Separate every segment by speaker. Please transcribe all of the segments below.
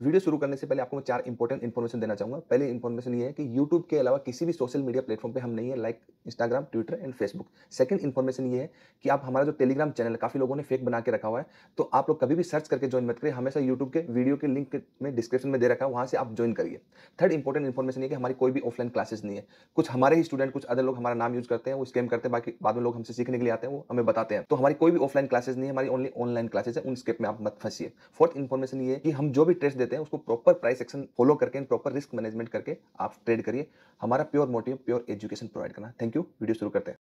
Speaker 1: Video शुरू करने से पहले आपको मैं चार इंपॉर्टेंट इन्फॉर्मेशन देना चाहूँगा। पहले इन्फॉर्मेशन ये है कि यूट्यूब के अलावा किसी भी सोशल मीडिया प्लेटफॉर्म पे हम नहीं है like Instagram Twitter and Facebook second information ये है कि आप हमारा जो टेलीग्राम चैनल काफ़ी लोगों ने फेक बना के रखा हुआ है तो आप लोग कभी भी सर्च करके ज्वाइन मत करिए। हमेशा यूट्यूब के वीडियो के लिंक में डिस्क्रिप्शन में दे रखा है, वहाँ से आप ज्वाइन करिए। थर्ड इंपॉर्टेंट इन्फॉर्मेशन ये कि हमारी कोई भी ऑफलाइन क्लासेस नहीं है। कुछ हमारे ही स्टूडेंट कुछ अदर लोग हमारा नाम यूज़ करते हैं, वो स्कैम करते हैं, बाकी बाद में लोग हमसे सीखने के लिए आते हैं, वो हमें बताते हैं। तो हमारी कोई भी ऑफलाइन क्लासेस नहीं है, हमारी ओनली ऑनलाइन क्लासेस है, उन स्केप में आप मत फंसिए। फोर्थ इन्फॉर्मेशन ये कि हम जो भी टेस्ट देते हैं, उसको प्रॉपर प्राइस एक्शन फॉलो करके प्रॉपर रिस्क मैनेजमेंट करके आप ट्रेड करिए। हमारा pure motive pure education provide करना। थैंक यू वीडियो शुरू करते हैं।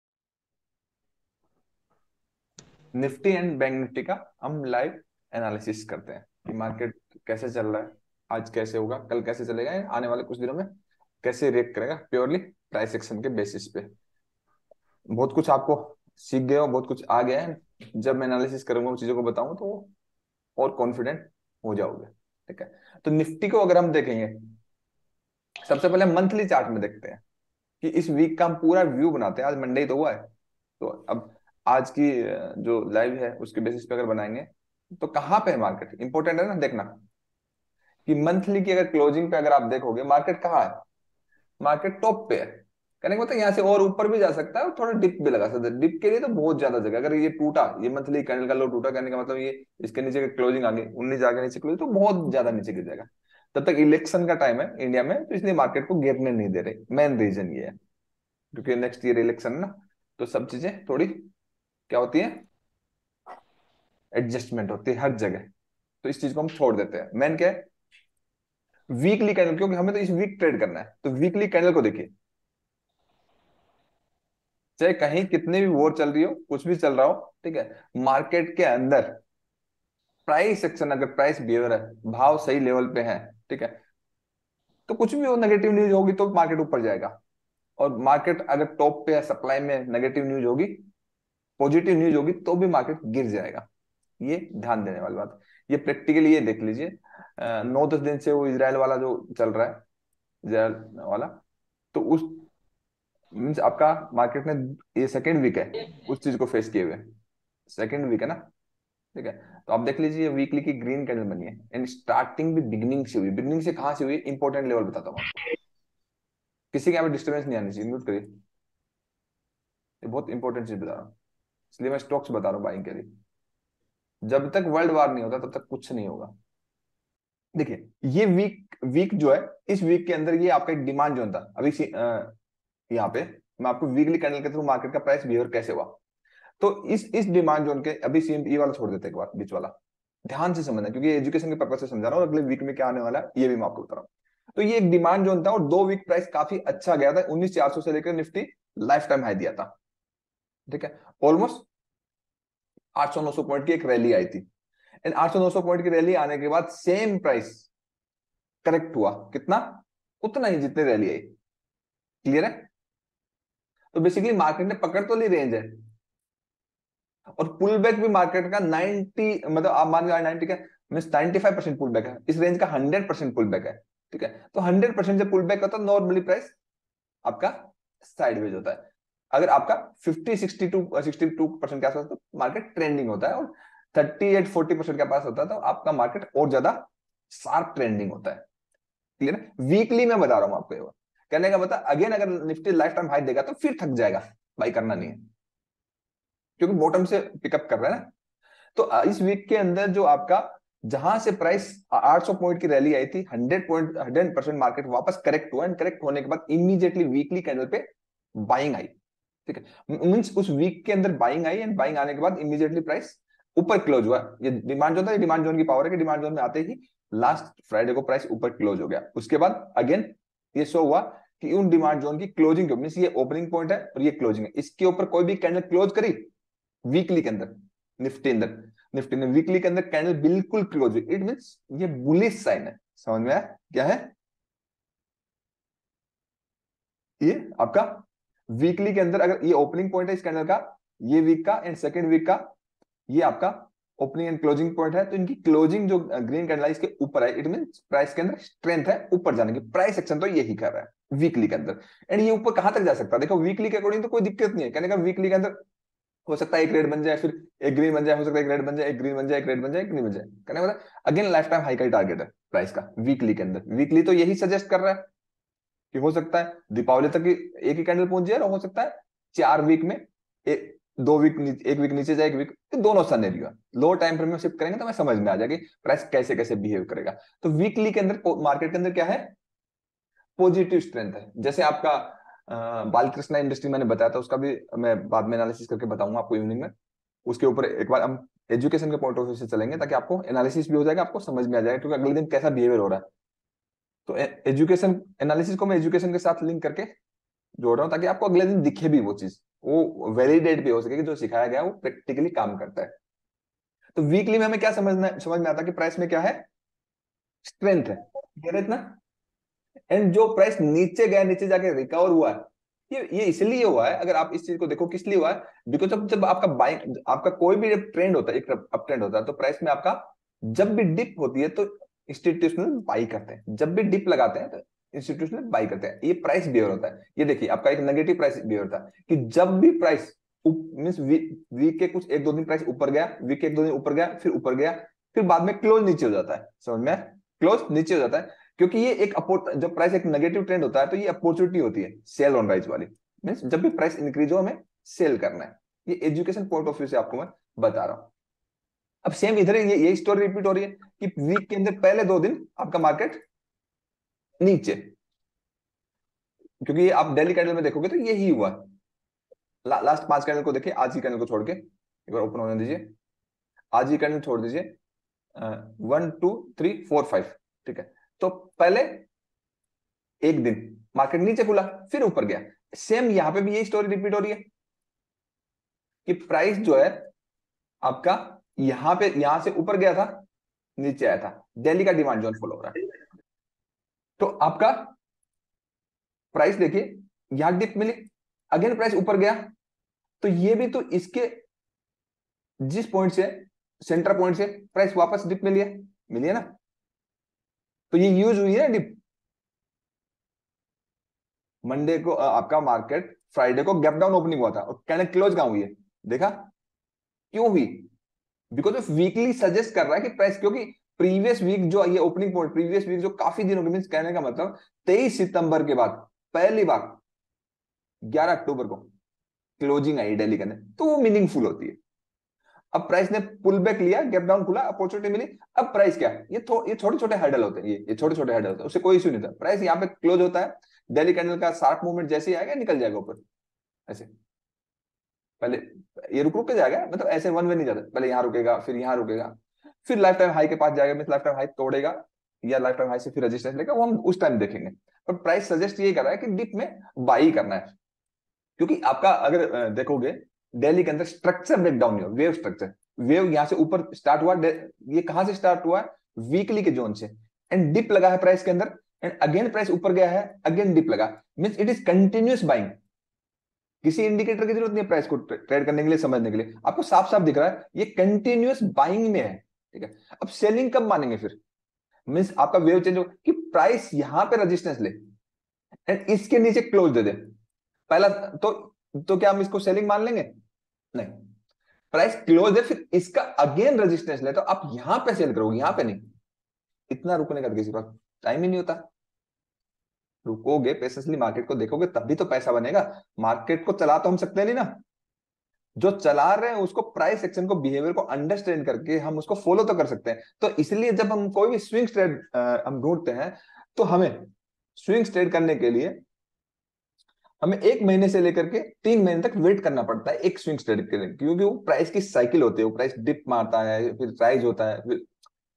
Speaker 2: निफ्टी एंड बैंक निफ्टी का हम लाइव एनालिसिस करते हैं कि मार्केट कैसे चल रहा है, आज कैसे होगा, कल कैसे चलेगा आने वाले कुछ दिनों में कैसे रिएक्ट करेगा प्योरली प्राइस एक्शन के बेसिस पे। बहुत कुछ आपको सीख गए हो, बहुत कुछ आ गया है। जब मैं एनालिसिस करूँगा उन चीज़ों को बताऊँगा तो और कॉन्फिडेंट हो जाओगे। ठीक है? तो निफ्टी को अगर हम देखेंगे, सबसे पहले मंथली चार्ट में देखते हैं कि इस वीक का हम पूरा व्यू बनाते हैं। आज मंडे तो हुआ है तो अब आज की जो लाइव है, उसके बेसिस पे अगर बनाएँगे तो कहाँ पे है मार्केट इंपॉर्टेंट है ना देखना। कि मंथली की अगर क्लोजिंग पे अगर आप देखोगे मार्केट कहाँ है? मार्केट टॉप पे है। कहने का मतलब यहाँ से और ऊपर भी जा सकता है और थोड़ा डिप भी लगा सकता है। डिप के लिए तो बहुत ज़्यादा जगह अगर ये टूटा, ये मंथली कैंडल का लो टूटा कहने का मतलब ये इसके नीचे क्लोजिंग आ गई उन्नीस आगे नीचे क्लोजिंग तो बहुत ज़्यादा नीचे गिर जाएगा। तब तक इलेक्शन का टाइम है इंडिया में तो इसलिए मार्केट को गिरने नहीं दे रहे। मेन रीजन ये है। क्योंकि नेक्स्ट ईयर इलेक्शन ना तो सब चीज़ें थोड़ी क्या होती है? एडजस्टमेंट होती है हर जगह। तो इस चीज़ को हम छोड़ देते हैं। मेन क्या है? वीकली कैंडल क्योंकि हमें तो इस वीक ट्रेड करना है। तो वीकली कैंडल को देखिए। चाहे कहीं कितने भी वोर चल रही हो, कुछ भी चल रहा हो, ठीक है मार्केट के अंदर प्राइस सेक्शन अगर प्राइस बिहेवियर है भाव सही लेवल पे है, ठीक है तो कुछ भी हो नेगेटिव न्यूज़ होगी तो मार्केट ऊपर जाएगा। और मार्केट अगर टॉप पे है सप्लाई में नेगेटिव न्यूज़ होगी पॉजिटिव न्यूज़ होगी तो भी मार्केट गिर जाएगा। ये ध्यान देने वाली बात। ये प्रैक्टिकली ये देख लीजिए। नौ दस दिन से वो इसराइल वाला जो चल रहा है इसराइल वाला तो उस मीन्स आपका मार्केट में ये सेकेंड वीक है, उस चीज़ को फेस किए हुए। सेकेंड वीक है ना? ठीक है? तो आप देख लीजिए वीकली की ग्रीन कैंडल बनी है। एंड स्टार्टिंग भी बिगनिंग से हुई। बिगनिंग से कहाँ से हुई? इंपॉर्टेंट लेवल बताता हूँ किसी के यहाँ पे डिस्टर्बेंस नहीं आनी चाहिए। म्यूट करिए। ये बहुत इंपॉर्टेंट चीज़ बता रहा हूँ। इसलिए मैं स्टॉक्स बता रहा हूँ बाइंग के लिए। जब तक वर्ल्ड वार नहीं होता, तब तक कुछ नहीं होगा। देखिए, ये वीक वीक जो है, इस वीक के अंदर ये आपका एक डिमांड जोन था। अभी यहाँ पे, मैं आपको वीकली कैंडल के थ्रू मार्केट का प्राइस बिहेवियर कैसे हुआ। तो इस इस डिमांड जोन के, अभी सीएम ये वाला छोड़ देते एक बार, बीच वाला। ध्यान से समझना, क्योंकि एजुकेशन के पर्पज से समझा रहा हूँ, अगले वीक में क्या आने वाला है, ये भी मैं आपको बता रहा हूँ। तो ये एक डिमांड जोन था और दो वीक प्राइस काफ़ी अच्छा गया था, उन्नीस सौ लेकर निफ्टी लाइफ टाइम हाई दिया था। ठीक है? ऑलमोस्ट आठ सौ पॉइंट की एक रैली आई थी। एंड आठ सौ पॉइंट की रैली आने के बाद सेम प्राइस करेक्ट हुआ। कितना? उतना ही जितनी रैली आई। क्लियर है? तो बेसिकली मार्केट ने पकड़ तो ली रेंज है। और पुल बैक भी मार्केट का 90 मतलब आप मान नाइनटी का mean ninety five percent pull back है। इस रेंज का हंड्रेड परसेंट पुल बैक है, ठीक है? तो हंड्रेड परसेंट जब पुल बैक होता है नॉर्मली प्राइस आपका साइडवेज होता है। अगर आपका 50 62 62 परसेंट के आसपास तो मार्केट ट्रेंडिंग होता है, और 38 40 परसेंट के पास होता है तो आपका मार्केट और ज़्यादा शार्प ट्रेंडिंग होता है। क्लियर वीकली मैं बता रहा हूँ आपको ये कहने का मतलब अगेन अगर निफ्टी लाइफ टाइम हाई देगा तो फिर थक जाएगा बाई करना नहीं है। क्योंकि बॉटम से पिकअप कर रहा है ना। तो इस वीक के अंदर जो आपका, जहाँ से प्राइस 800 पॉइंट की रैली आई थी 100 पॉइंट 100 परसेंट मार्केट वापस करेक्ट हुआ एंड करेक्ट होने के बाद इमीडिएटली वीकली कैंडल पे बाइंग आई। ठीक है? मींस उस वीक के अंदर बाइंग आई एंड बाइंग आने के बाद इमीडिएटली प्राइस ऊपर क्लोज हुआ। ये डिमांड जोन था डिमांड जोन की पावर है कि डिमांड जोन में आते ही लास्ट फ्राइडे को प्राइस ऊपर क्लोज हो गया। उसके बाद अगेन ये शो हुआ कि उन डिमांड जोन की क्लोजिंग के मीन ये ओपनिंग पॉइंट है और ये क्लोजिंग है। इसके ऊपर कोई भी कैंडल क्लोज करी वीकली के अंदर, निफ्टी अंदर। निफ्टी ने वीकली के अंदर कैंडल बिल्कुल क्लोज हुई। इट मीन ये बुलिश साइन है। समझ में आया? क्या है? ये आपका वीकली के अंदर अगर ये ओपनिंग पॉइंट है इस कैंडल का, ये वीक का एंड सेकेंड वीक का, ये आपका ओपनिंग एंड क्लोजिंग पॉइंट है तो इनकी क्लोजिंग जो ग्रीन कैंडल है, इसके ऊपर है इट मीन प्राइस के अंदर स्ट्रेंथ है, ऊपर जाने की प्राइस एक्शन तो यही कर रहा है वीकली के अंदर। एंड ये ऊपर कहाँ तक जा सकता है? देखो वीकली के अकॉर्डिंग तो कोई दिक्कत नहीं है कहने का वीकली के अंदर हो सकता है एक रेड बन जाए, फिर एक ग्रीन बन जाए, हो सकता है एक रेड बन जाए, एक ग्रीन बन जाए, एक रेड बन जाए, एक ग्रीन बन जाए। करने का अगेन लाइफ टाइम हाई का टारगेट है प्राइस का वीकली के अंदर। वीकली तो यही सजेस्ट कर रहा है कि हो सकता है, दीपावली तक एक ही कैंडल पहुँच जाए, और हो सकता है चार वीक में दो वीक एक वीक नीचे जाए एक वीक तो दोनों सनेरियो लो टाइम फ्रेम में शिफ्ट करेंगे तो मैं समझ में आ जाएगी प्राइस कैसे कैसे बिहेव करेगा। तो वीकली के अंदर मार्केट के अंदर क्या है? पॉजिटिव स्ट्रेंथ है। जैसे आपका बालकृष्णा इंडस्ट्री मैंने बताया था, उसका भी मैं बाद में एनालिसिस करके बताऊँगा आपको इवनिंग में। उसके ऊपर एक बार हम एजुकेशन के पॉइंट ऑफ़ व्यू से चलेंगे ताकि आपको एनालिसिस भी हो जाएगा, आपको समझ में आ जाएगा क्योंकि अगले दिन कैसा बिहेवियर हो रहा है। तो एजुकेशन एनालिसिस को मैं एजुकेशन के साथ लिंक करके जोड़ रहा हूँ ताकि आपको अगले दिन दिखे भी वो चीज़। वो वैलिडेट भी हो सके कि जो सिखाया गया वो प्रैक्टिकली काम करता है। तो वीकली में हमें क्या समझना, समझ में आता कि प्राइस में क्या है? स्ट्रेंथ है। इतना? एंड जो प्राइस नीचे गया, नीचे जाके रिकवर हुआ है, ये ये इसलिए हुआ है, अगर आप इस चीज़ को देखो किस लिए हुआ है बिकॉज़ अब जब आपका बाइंग आपका कोई भी ट्रेंड होता है, एक अप ट्रेंड होता है तो प्राइस में आपका जब भी डिप होती है तो इंस्टीट्यूशनल बाई करते हैं। जब भी डिप लगाते हैं तो इंस्टीट्यूशनल बाई करते हैं। ये प्राइस बिहेव होता है। ये देखिए, आपका एक नेगेटिव प्राइस बिहेव होता है कि जब भी प्राइस मीन वीक के कुछ एक दो दिन प्राइस ऊपर गया वीक के एक दो दिन ऊपर गया, फिर ऊपर गया, फिर बाद में क्लोज नीचे हो जाता है। समझ में? क्लोज नीचे हो जाता है। क्योंकि ये एक जब प्राइस एक नेगेटिव ट्रेंड होता है तो ये अपॉर्चुनिटी होती है सेल ऑन राइज वाली। मीन जब भी प्राइस इंक्रीज हो, हमें सेल करना है। ये एजुकेशन पॉइंट ऑफ़ व्यू से आपको मैं बता रहा हूँ। अब सेम इधर ये यही स्टोरी रिपीट हो रही है कि वीक के अंदर पहले दो दिन आपका मार्केट नीचे। क्योंकि आप डेली कैंडल में देखोगे तो यही हुआ। ला, लास्ट पाँच कैंडल को देखिए आज ही कैंडल को छोड़ के। एक बार ओपन होने दीजिए। आज ही कैंडल छोड़ दीजिए। One two three four five ठीक है? तो पहले एक दिन मार्केट नीचे खुला फिर ऊपर गया। सेम यहाँ पे भी यही स्टोरी रिपीट हो रही है। कि प्राइस जो है आपका यहाँ पे यहाँ से ऊपर गया था नीचे आया था। दिल्ली का डिमांड जोन फॉलो हो रहा है। तो आपका प्राइस देखिए, यहाँ डिप मिली। अगेन प्राइस ऊपर गया। तो ये भी तो इसके जिस पॉइंट से सेंटर पॉइंट से प्राइस वापस डिप मिली है। मिली है ना? तो ये यूज़ हुई है डिप मंडे को आपका मार्केट फ्राइडे को गैप डाउन ओपनिंग हुआ था और कहने क्लोज कहाँ हुई है? देखा? क्यों हुई? बिकॉज़ ऑफ़ वीकली सजेस्ट कर रहा है कि प्राइस क्योंकि प्रीवियस वीक जो ये ओपनिंग पॉइंट प्रीवियस वीक जो काफ़ी दिनों के मीन कहने का मतलब तेईस सितंबर के बाद पहली बार ग्यारह अक्टूबर को क्लोजिंग आई डेली के अंदर तो वो मीनिंगफुल होती है। अब प्राइस ने पुल बैक लिया गैप डाउन खुला अपॉर्चुनिटी मिली अब प्राइस क्या? ये थो, ये छोटे छोटे हैडल होते हैं ये ये छोटे छोटे हैडल होते हैं उससे कोई इश्यू नहीं था। प्राइस यहाँ पे क्लोज होता है डेली कैंडल का शार्प मूवमेंट जैसे ही आएगा निकल जाएगा ऊपर ऐसे। पहले ये रुक रुक के जाएगा मतलब ऐसे वन वे नहीं जाता पहले यहाँ रुकेगा फिर यहाँ रुकेगा। फिर लाइफ टाइम हाई के पास जाएगा मीन लाइफ टाइम हाई तोड़ेगा, या लाइफ टाइम हाई से फिर रजिस्टेंस लेगा, वो हम उस टाइम देखेंगे। पर प्राइस सजेस्ट ये कर रहा है कि डिप में बाई करना है। क्योंकि आपका अगर देखोगे डेली के अंदर स्ट्रक्चर ब्रेकडाउन नहीं हो वेव स्ट्रक्चर वेव यहाँ से ऊपर स्टार्ट हुआ ये कहाँ से स्टार्ट हुआ? है वीकली के जोन से। एंड डिप लगा है प्राइस के अंदर एंड अगेन प्राइस ऊपर गया है अगेन डिप लगा। Mean it is continuous buying किसी इंडिकेटर की ज़रूरत नहीं है प्राइस को ट्रेड करने के लिए, समझने के लिए। आपको साफ़ साफ़ दिख रहा है, ये कंटिन्यूस बाइंग में है। ठीक है? अब सेलिंग कब मानेंगे फिर? मीन्स आपका वेव चेंज हो कि प्राइस यहाँ पे रेजिस्टेंस ले। एंड इसके नीचे क्लोज दे दे। पहला तो तो क्या हम इसको सेलिंग मान लेंगे? नहीं। प्राइस क्लोज है फिर इसका अगेन रेजिस्टेंस ले। तो आप यहाँ पे सेल करोगे, यहाँ पे नहीं। इतना रुकने का किसी पास टाइम ही नहीं होता। रुकोगे पेशेंसली मार्केट को देखोगे, तब भी तो पैसा बनेगा। मार्केट को चला तो हम सकते नहीं ना। जो चला रहे हैं, उसको प्राइस सेक्शन को बिहेवियर को अंडरस्टैंड करके हम उसको फॉलो तो कर सकते हैं। तो इसलिए जब हम कोई भी स्विंग ट्रेड हम ढूंढते हैं तो हमें स्विंग ट्रेड करने के लिए हमें एक महीने से लेकर के तीन महीने तक वेट करना पड़ता है एक स्विंग ट्रेड के लिए, क्योंकि वो प्राइस की साइकिल होती है, वो प्राइस डिप मारता है, फिर राइज होता है, फिर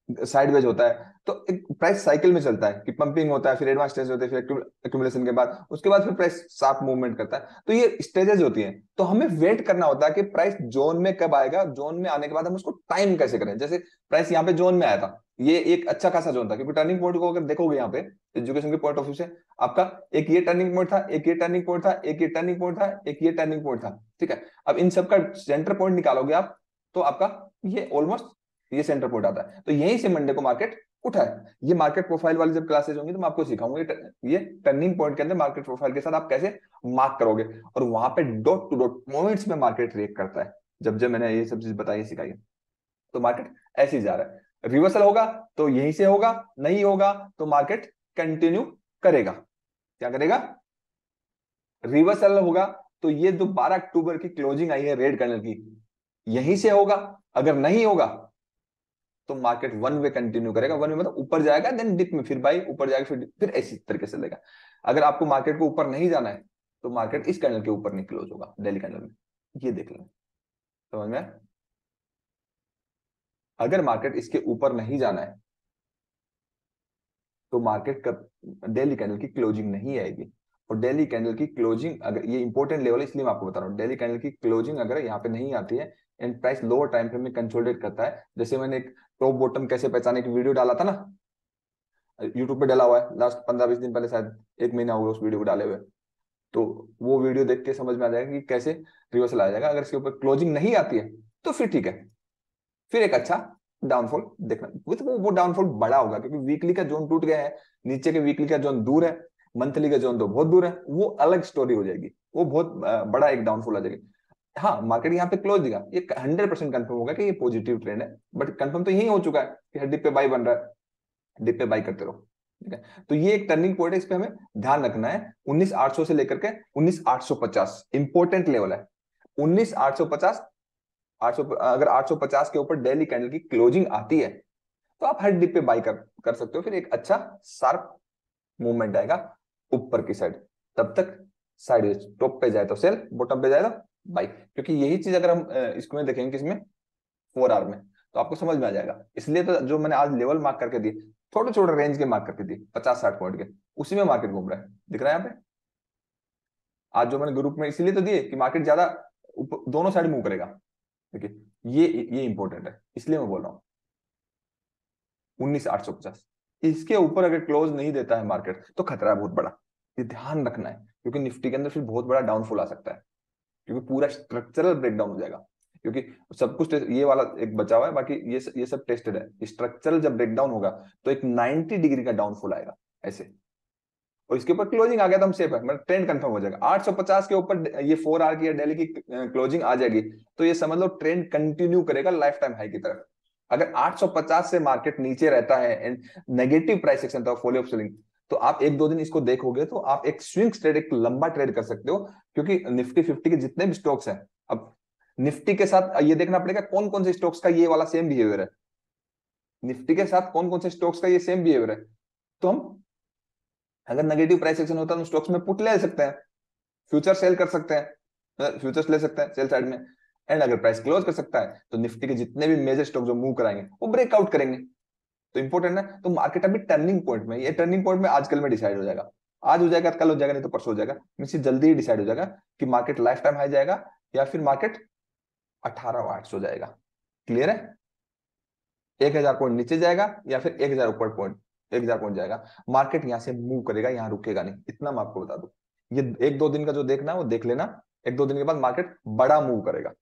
Speaker 2: साइडवेज होता है तो एक प्राइस साइकिल में चलता है, कि पंपिंग होता है, फिर एडवांस स्टेज होते हैं, फिर एक्यूमुलेशन के बाद, उसके बाद फिर प्राइस साफ़ मूवमेंट करता है। तो ये स्टेजेस होती हैं। तो हमें वेट करना होता है कि प्राइस जोन में कब आएगा जोन में आने के बाद हम उसको टाइम कैसे करें। जैसे प्राइस यहाँ पे जोन में आया था, ये एक अच्छा खासा जोन था, क्योंकि टर्निंग पॉइंट को अगर देखोगे यहाँ पे एजुकेशन के पॉइंट ऑफ़ व्यू से आपका एक ये टर्निंग पॉइंट था, एक ये टर्निंग पॉइंट था, एक ये टर्निंग पॉइंट था, एक ये टर्निंग पॉइंट था, ठीक है? अब इन सबका सेंटर पॉइंट निकालोगे आप तो आपका ये ऑलमोस्ट ये सेंटर पॉइंट आता है। तो यहीं से मंडे को मार्केट उठा है। ये मार्केट प्रोफ़ाइल वाली जब क्लासेस होंगी तो मैं आपको सिखाऊँगा ये, ये टर्निंग पॉइंट के अंदर मार्केट प्रोफ़ाइल के साथ आप कैसे मार्क करोगे। और वहाँ पे डॉट टू डॉट पॉइंट्स में मार्केट रिएक्ट करता है। जब जब मैंने ये सब चीज़ बताई सिखाई। तो मार्केट ऐसे ही जा रहा है। रिवर्सल होगा तो यहीं से होगा नहीं होगा तो मार्केट कंटिन्यू करेगा। क्या करेगा? रिवर्सल होगा तो ये जो 12 अक्टूबर की क्लोजिंग आई है रेड कलर की। यहीं से होगा। अगर नहीं होगा तो मार्केट वन वे कंटिन्यू करेगा वन वे मतलब ऊपर जाएगा देन डिप में फिर बाई ऊपर जाएगा, फिर फिर ऐसी तरीके से लेगा अगर आपको मार्केट को ऊपर नहीं जाना है तो मार्केट इस कैंडल के ऊपर नहीं क्लोज होगा डेली कैंडल में। ये देख लें। समझ में अगर मार्केट इसके ऊपर नहीं जाना है तो मार्केट का डेली कैंडल की क्लोजिंग नहीं आएगी। और डेली कैंडल की क्लोजिंग अगर ये इंपॉर्टेंट लेवल है, इसलिए मैं आपको बता रहा हूँ डेली कैंडल की क्लोजिंग अगर यहाँ पे नहीं आती है and price lower time frame में कंसोलिडेट करता है। जैसे मैंने एक टॉप बॉटम कैसे पहचाने की वीडियो डाला था ना यूट्यूब पे डाला हुआ है लास्ट पंद्रह बीस दिन पहले शायद एक महीना हुआ उस वीडियो को डाले हुए। तो वो वीडियो देख के समझ में आ जाएगा कि कैसे रिवर्सल आ जाएगा। अगर इसके ऊपर क्लोजिंग नहीं आती है तो फिर ठीक है। फिर एक अच्छा डाउनफॉल देखना। विथ वो, वो डाउनफॉल बड़ा होगा क्योंकि वीकली का जोन टूट गया है नीचे के वीकली का जोन दूर है मंथली का जोन तो बहुत दूर है वो अलग स्टोरी हो जाएगी। वो बहुत बड़ा एक डाउनफॉल आ जाएगी। हाँ मार्केट यहाँ पे क्लोज दिखा। ये हंड्रेड परसेंट कंफर्म होगा कि ये पॉजिटिव ट्रेंड है। बट कंफर्म तो यही हो चुका है कि डिप पे बाई बन रहा है। डिप पे बाई करते रहो। ठीक है? तो ये एक टर्निंग पॉइंट है, इस पे हमें ध्यान रखना है। उन्नीस आठ सौ से लेकर के उन्नीस आठ सौ पचास इंपॉर्टेंट लेवल है। उन्नीस आठ सौ पचास, आठ सौ, अगर आठ सौ पचास के ऊपर डेली कैंडल की क्लोजिंग आती है तो आप हर डिप पे बाई कर कर सकते हो। फिर एक अच्छा शार्प मूवमेंट आएगा ऊपर की साइड तब तक साइड टॉप पे जाए तो सेल बॉटम पे जाए तो बाई क्योंकि यही चीज़ अगर हम इसको देखेंगे किसमें? फोर आवर में। तो आपको समझ में आ जाएगा। इसलिए तो जो मैंने आज लेवल मार्क करके दिए छोटे छोटे रेंज के मार्क करके दिए पचास साठ पॉइंट के, उसी में मार्केट घूम रहा है। दिख रहा है यहाँ पे? आज जो मैंने ग्रुप में इसीलिए तो दिए कि मार्केट ज़्यादा दोनों साइड मूव करेगा। देखिए, ये ये इंपॉर्टेंट है। इसलिए मैं बोल रहा हूँ। उन्नीस, आठ सौ पचास। इसके ऊपर अगर क्लोज नहीं देता है मार्केट तो खतरा बहुत बड़ा। ये ध्यान रखना है, क्योंकि निफ्टी के अंदर फिर बहुत बड़ा डाउनफॉल आ सकता है। क्योंकि पूरा स्ट्रक्चरल ब्रेकडाउन हो जाएगा। क्योंकि सब कुछ ये वाला एक बचा हुआ है, बाकी ये ये सब टेस्टेड है। स्ट्रक्चरल जब ब्रेकडाउन होगा तो एक 90 डिग्री का डाउनफॉल आएगा, ऐसे। और इसके ऊपर क्लोजिंग आ गया तो हम सेफ़ है मतलब ट्रेंड कंफर्म हो जाएगा। 850 के ऊपर ये फोर आर की डेली की क्लोजिंग आ जाएगी तो ये समझ लो ट्रेंड कंटिन्यू करेगा लाइफ टाइम हाई की तरफ़। अगर 850 से मार्केट नीचे रहता है एंड नेगेटिव प्राइस सेक्शन था फॉलो ऑफ़ सेलिंग तो आप एक दो दिन इसको देखोगे तो आप एक स्विंग ट्रेड एक लंबा ट्रेड कर सकते हो, क्योंकि निफ्टी फिफ्टी के जितने भी स्टॉक्स हैं, अब निफ्टी के साथ ये देखना पड़ेगा कौन कौन से स्टॉक्स का ये वाला सेम बिहेवियर है। निफ्टी के साथ कौन कौन से स्टॉक्स का ये सेम बिहेवियर है। तो हम, अगर नेगेटिव प्राइस एक्शन होता है तो स्टॉक्स में पुट ले सकते हैं फ्यूचर सेल कर सकते हैं फ्यूचर्स ले सकते हैं सेल साइड में एंड अगर प्राइस क्लोज कर सकता है तो निफ्टी के जितने भी मेजर स्टॉक जो मूव कराएँगे, वो ब्रेकआउट करेंगे। तो इंपॉर्टेंट है तो मार्केट अभी टर्निंग पॉइंट में, ये टर्निंग पॉइंट में आजकल में डिसाइड हो जाएगा। आज हो जाएगा, कल हो जाएगा, नहीं तो परसों हो जाएगा। मीन जल्दी ही डिसाइड हो जाएगा कि मार्केट लाइफ टाइम हाई जाएगा या फिर मार्केट अठारह आठ सौ जाएगा। क्लियर है? एक हज़ार पॉइंट नीचे जाएगा या फिर एक हज़ार ऊपर पॉइंट एक हज़ार पॉइंट जाएगा। मार्केट यहाँ से मूव करेगा, यहाँ रुकेगा नहीं। इतना मैं आपको बता दू। ये एक दो दिन का जो देखना है, वो देख लेना। एक दो दिन के बाद मार्केट बड़ा मूव करेगा।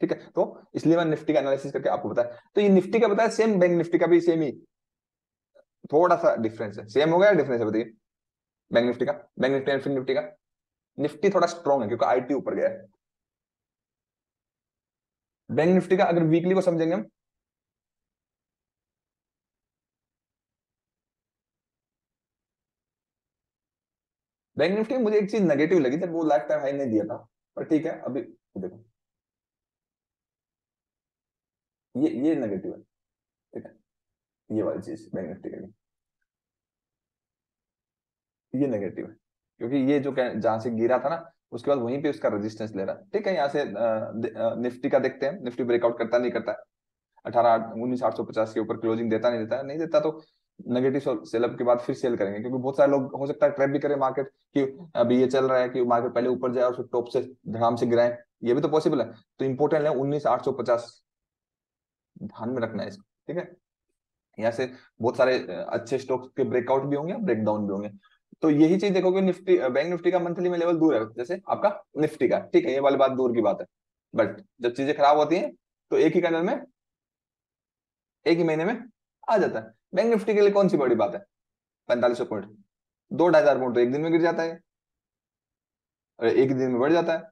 Speaker 2: ठीक है? तो इसलिए मैं निफ्टी का एनालिसिस करके आपको बताया। तो ये निफ्टी का बताया सेम बैंक निफ्टी का भी सेम ही। थोड़ा सा डिफरेंस है। सेम हो गया डिफरेंस है बताइए? बैंक निफ्टी का? बैंक निफ्टी एंड निफ्टी का? निफ्टी थोड़ा स्ट्रॉन्ग है क्योंकि आईटी ऊपर गया है। बैंक निफ्टी का अगर वीकली को समझेंगे हम। बैंक निफ्टी मुझे एक चीज़ नेगेटिव लगी जब वो लाइफ टाइम हाई नहीं दिया था। पर ठीक है, अभी देखो। ये ये नेगेटिव है। ठीक है? ये वाली चीज़ बैंक निफ्टी के लिए ये नेगेटिव है। क्योंकि ये जो जहाँ से गिरा था ना, उसके बाद वहीं पे उसका रेजिस्टेंस ले रहा है। ठीक है? यहाँ से निफ्टी का देखते हैं। निफ्टी ब्रेकआउट करता नहीं करता अठारह उन्नीस आठ सौ पचास के ऊपर क्लोजिंग देता नहीं देता नहीं देता तो नेगेटिव सेलअप के बाद फिर सेल करेंगे। क्योंकि बहुत सारे लोग, हो सकता है ट्रैप भी करें मार्केट कि अभी ये चल रहा है कि मार्केट पहले ऊपर जाए और फिर टॉप से धड़ाम से गिराए। ये भी तो पॉसिबल है। तो इंपोर्टेंट है उन्नीस आठ सौ पचास। ध्यान में रखना है इसको, ठीक है? यहाँ से बहुत सारे अच्छे स्टॉक्स के ब्रेकआउट भी होंगे ब्रेकडाउन भी होंगे। तो यही चीज़ देखोगे निफ्टी बैंक निफ्टी का मंथली में लेवल दूर है, जैसे आपका निफ्टी का, ठीक है, ये वाली बात दूर की बात है। बट जब चीज़ें खराब होती हैं तो एक ही कैंडल में, एक ही महीने में आ जाता है। बैंक निफ्टी के लिए कौन सी बड़ी बात है? पैंतालीस पॉइंट दो ढाई हज़ार पॉइंट तो एक दिन में गिर जाता है। और एक दिन में बढ़ जाता है।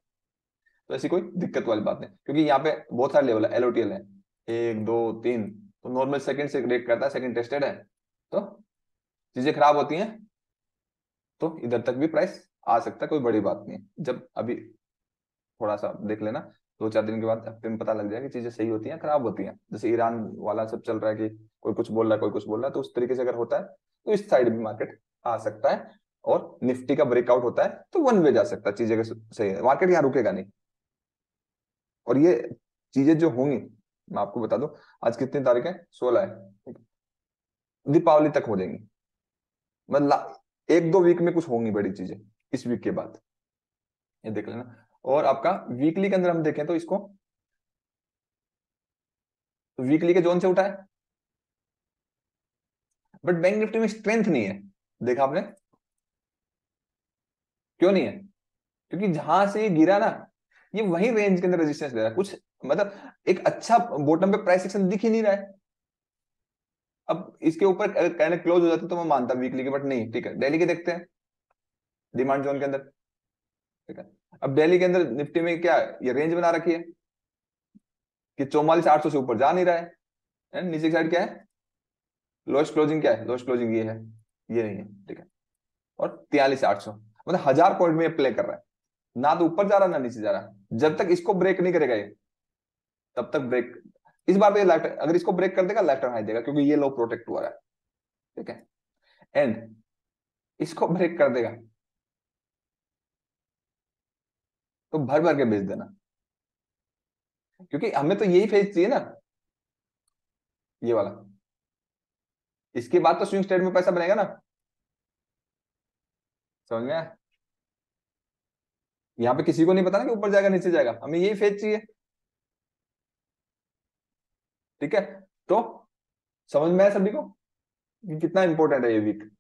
Speaker 2: तो ऐसी कोई दिक्कत वाली बात नहीं, क्योंकि यहाँ पे बहुत सारे लेवल है एलओटीएल है। एक, दो, तीन। तो नॉर्मल सेकंड से रेट करता है सेकंड टेस्टेड है। तो चीज़ें खराब होती हैं तो इधर तक भी प्राइस आ सकता है, कोई बड़ी बात नहीं जब अभी थोड़ा सा देख लेना दो चार दिन के बाद हफ़्ते में पता लग जाएगा कि चीज़ें सही होती हैं, खराब होती हैं। जैसे ईरान वाला सब चल रहा है कि कोई कुछ बोल रहा है, कोई कुछ बोल रहा है तो उस तरीके से अगर होता है तो इस साइड भी मार्केट आ सकता है और निफ्टी का ब्रेकआउट होता है तो वन वे जा सकता है, चीज़ें सही है। मार्केट यहाँ रुकेगा नहीं। और ये चीज़ें जो होंगी मैं आपको बता दू, आज कितनी तारीख है? सोलह है दीपावली तक हो जाएँगी। मतलब एक दो वीक में कुछ होंगी बड़ी चीज़ें, इस वीक के बाद। ये देख लेना। और आपका वीकली के अंदर हम देखें तो इसको वीकली के जोन से उठा है बट बैंक निफ्टी में स्ट्रेंथ नहीं है। देखा आपने? क्यों नहीं है? क्योंकि जहाँ से गिरा ना, ये वही रेंज के अंदर रेजिस्टेंस दे रहा है। कुछ मतलब एक अच्छा बॉटम पे प्राइस एक्शन दिख ही नहीं रहा है। अब इसके ऊपर कहने क्लोज हो जाते तो मैं मानता वीकली के बट नहीं, ठीक है। डेली के देखते हैं। डिमांड जोन के अंदर, ठीक है। अब दिल्ली के अंदर निफ्टी में क्या ये रेंज बना रखी है कि चौवालीस आठ सौ से ऊपर जा नहीं रहा है। नीचे की साइड क्या है? लोएस्ट क्लोजिंग क्या है? लोएस्ट क्लोजिंग ये है। ये नहीं है, ठीक है। और तियालीस आठ सौ मतलब हज़ार पॉइंट में प्ले कर रहा है। ना तो ऊपर जा रहा, ना नीचे जा रहा। जब तक इसको ब्रेक नहीं करेगा ये तब तक ब्रेक इस बार तो ये लाइफ अगर इसको ब्रेक कर देगा लाइफ टाइम हाई देगा, क्योंकि ये लो प्रोटेक्ट हुआ है। ठीक है? एंड इसको ब्रेक कर देगा तो भर भर के बेच देना। क्योंकि हमें तो यही फ़ेज़ चाहिए ना, ये वाला। इसके बाद तो स्विंग स्टेट में पैसा बनेगा ना। समझ में यहाँ पे किसी को नहीं पता ना कि ऊपर जाएगा, नीचे जाएगा। हमें यही फ़ेज़ चाहिए। ठीक है? तो समझ में आया सभी को? कितना इंपॉर्टेंट है ये वीक